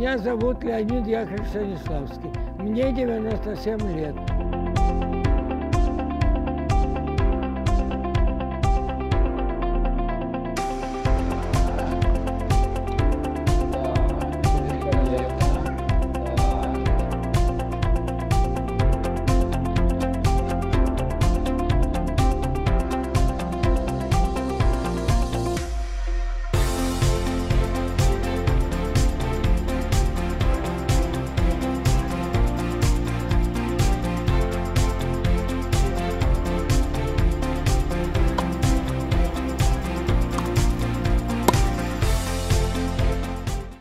Меня зовут Леонид Яковлевич Станиславский. Мне 97 лет.